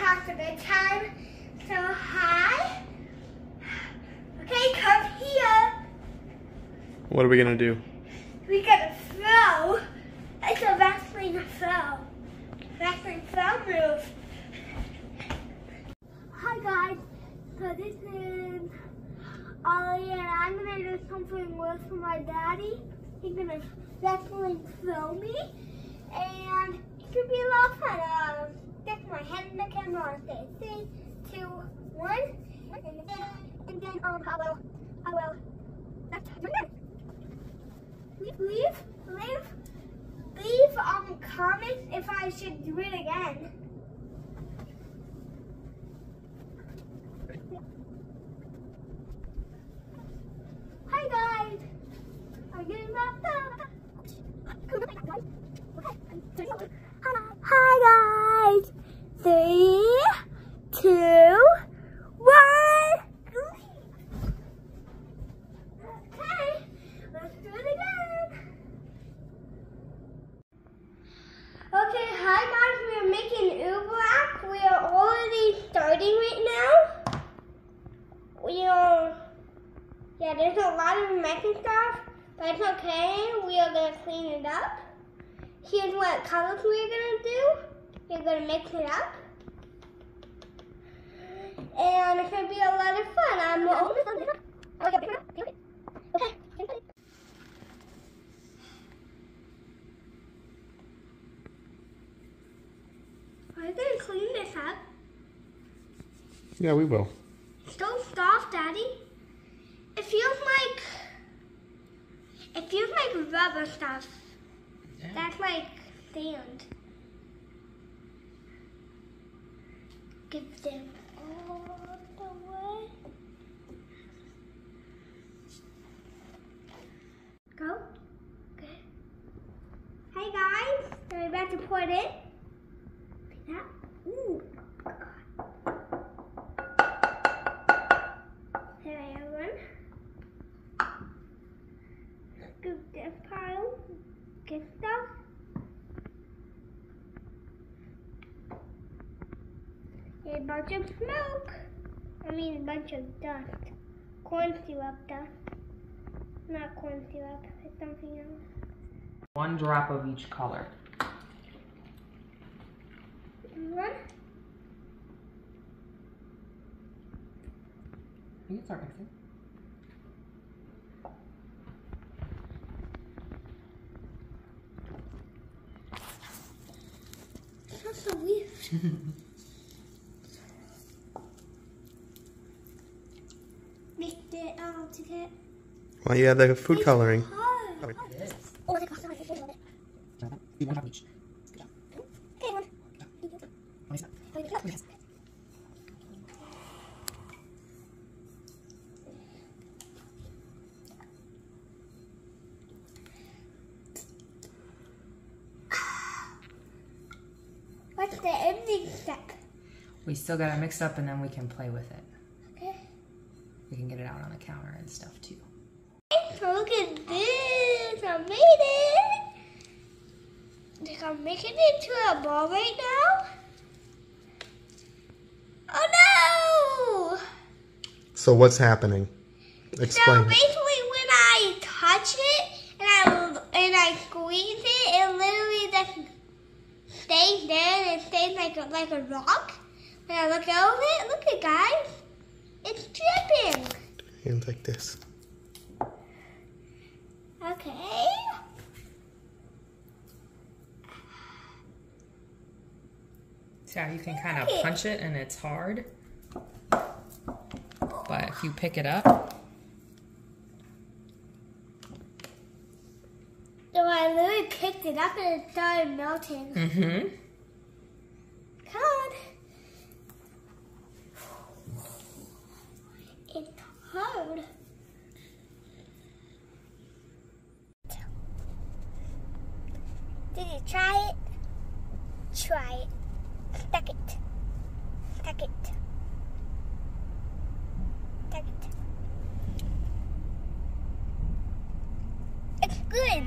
past the bedtime. So hi. Okay, come here. What are we gonna do? We gotta throw. It's a wrestling throw. Wrestling throw move. Hi guys. So this is Ollie and I'm gonna do something with for my daddy. He's gonna wrestling throw me and it should be a lot of fun. Um, my head in the camera and say three, two, one, and then and then um I will I will that's leave leave leave um comments if I should do it again. Hi guys. I'm getting back up. Hi guys. Three, two, one. Okay, let's do it again. Okay, hi guys. We are making Ooblek. We are already starting right now. We are, yeah, there's a lot of messy stuff, but it's okay. We are gonna clean it up. Here's what colors we're gonna do. We're gonna mix it up. And it's gonna be a lot of fun. I'm okay. Okay. Are you gonna clean this up? Yeah, we will. Don't stop, Daddy. It feels like it feels like rubber stuff. That's like sand. Give them all the way. Go. Okay. Hey guys, are we about to pour it in? Like that. Ooh. Here I have one. Scoop this pile. Get stuff. A bunch of smoke. I mean a bunch of dust. Corn syrup dust. Not corn syrup, it's something else. One drop of each color. One. You can start mixing. It's not so weird. Mixed it all together. Well, you have the food coloring. Oh, my gosh, I like it. You one drop each. Okay, one. Let me see. Let me pick it up. What's the ending step? We still gotta mix up and then we can play with it. Okay. We can get it out on the counter and stuff too. Look at this. I made it. Like I'm making it into a ball right now. Oh no! So what's happening? Explain. So basically, when I touch it and I and I squeeze it, it literally just stays there and it stays like a, like a rock. When I look over it, look at guys, it's dripping. Hands like this. Okay. See how you can kind of punch it and it's hard? But if you pick it up, So I literally picked it up and it started melting. mm-hmm. Come on. It's hard. Did you try it? Try it. Stuck it. Stuck it. Stuck it. It's good.